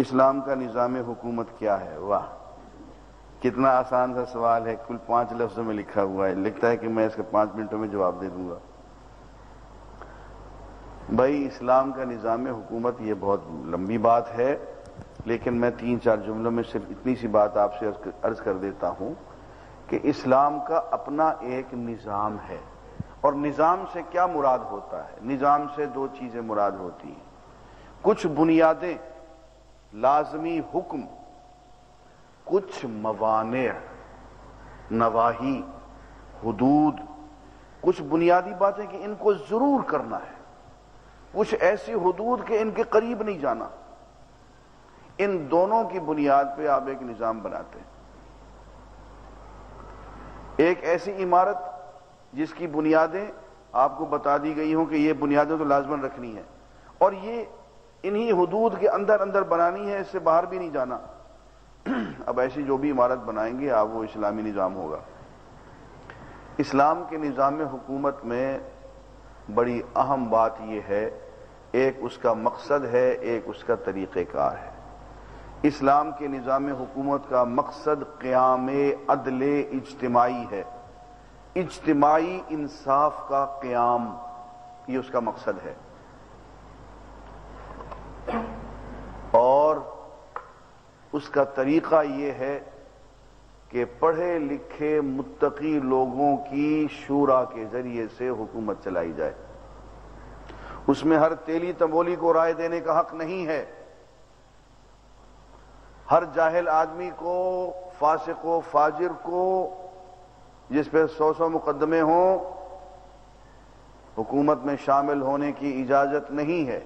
اسلام کا نظام حکومت کیا ہے؟ واہ! کتنا آسان سا سوال ہے، کل پانچ لفظوں میں لکھا ہوا ہے۔ لکھتا ہے کہ میں اس کے پانچ منٹوں میں جواب دے دوں گا۔ بھائی، اسلام کا نظام حکومت یہ بہت لمبی بات ہے، لیکن میں تین چار جملوں میں صرف اتنی سی بات آپ سے عرض کر دیتا ہوں کہ اسلام کا اپنا ایک نظام ہے۔ اور نظام سے کیا مراد ہوتا ہے؟ نظام سے دو چیزیں مراد ہوتی ہیں۔ کچھ بنیادیں لازمی حکم، کچھ موانع نواحی حدود، کچھ بنیادی باتیں کہ ان کو ضرور کرنا ہے، کچھ ایسی حدود کہ ان کے قریب نہیں جانا۔ ان دونوں کی بنیاد پہ آپ ایک نظام بناتے ہیں۔ ایک ایسی عمارت جس کی بنیادیں آپ کو بتا دی گئی ہوں کہ یہ بنیادیں تو لازمن رکھنی ہے اور یہ انہی حدود کے اندر اندر بنانی ہے، اس سے باہر بھی نہیں جانا۔ اب ایسی جو بھی عمارت بنائیں گے آپ وہ اسلامی نظام ہوگا۔ اسلام کے نظام حکومت میں بڑی اہم بات یہ ہے، ایک اس کا مقصد ہے، ایک اس کا طریقہ کار ہے۔ اسلام کے نظام حکومت کا مقصد قیام عدل اجتماعی ہے۔ اجتماعی انصاف کا قیام، یہ اس کا مقصد ہے اور اس کا طریقہ یہ ہے کہ پڑھے لکھے متقی لوگوں کی شورا کے ذریعے سے حکومت چلائی جائے۔ اس میں ہر تیلی تمولی کو رائے دینے کا حق نہیں ہے۔ ہر جاہل آدمی کو، فاسق و فاجر کو، جس پہ سو سو مقدمے ہوں، حکومت میں شامل ہونے کی اجازت نہیں ہے۔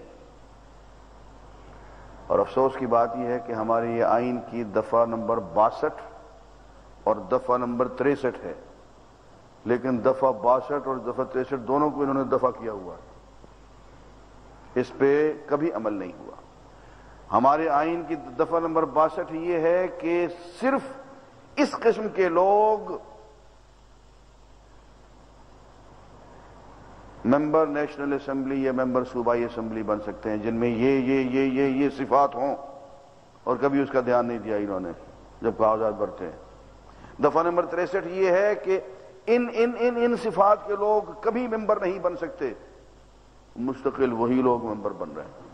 اور افسوس کی بات یہ ہے کہ ہمارے یہ آئین کی دفعہ نمبر باسٹھ اور دفعہ نمبر تریسٹھ ہے۔ لیکن دفعہ باسٹھ اور دفعہ تریسٹھ دونوں کو انہوں نے دفعہ کیا ہوا ہے۔ اس پہ کبھی عمل نہیں ہوا۔ ہمارے آئین کی دفعہ نمبر باسٹھ یہ ہے کہ صرف اس قسم کے لوگ ممبر نیشنل اسمبلی یا ممبر صوبائی اسمبلی بن سکتے ہیں، جن میں یہ یہ یہ یہ یہ صفات ہوں۔ اور کبھی اس کا دھیان نہیں دیا انہوں نے جب کاغذات بھرتے ہیں۔ دفعہ نمبر تریسٹھ یہ ہے کہ ان ان ان ان صفات کے لوگ کبھی ممبر نہیں بن سکتے۔ مستقل وہی لوگ ممبر بن رہے ہیں۔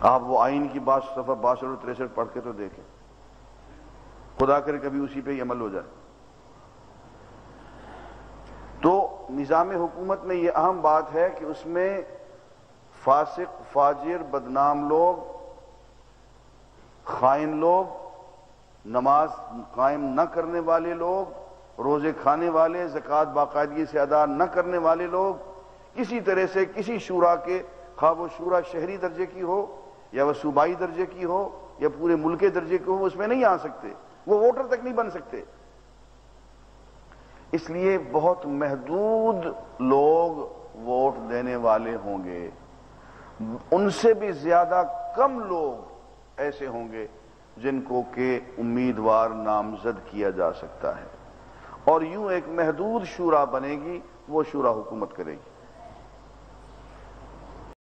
آپ وہ آئین کی بات، صفحہ باسٹھ اور تریسٹھ پڑھ کے تو دیکھیں۔ خدا کر کبھی اسی پہ ہی عمل ہو جائے تو نظام حکومت میں یہ اہم بات ہے کہ اس میں فاسق، فاجر، بدنام لوگ، خائن لوگ، نماز قائم نہ کرنے والے لوگ، روزے کھانے والے، زکوٰۃ باقاعدگی سے ادا نہ کرنے والے لوگ، کسی طرح سے کسی شورا کے خواہ وہ شورا شہری درجے کی ہو یا وہ صوبائی درجے کی ہو یا پورے ملک درجے کی ہو، اس میں نہیں آ سکتے۔ وہ ووٹر تک نہیں بن سکتے۔ اس لیے بہت محدود لوگ ووٹ دینے والے ہوں گے۔ ان سے بھی زیادہ کم لوگ ایسے ہوں گے جن کو کہ امیدوار نامزد کیا جا سکتا ہے۔ اور یوں ایک محدود شورا بنے گی، وہ شورا حکومت کرے گی۔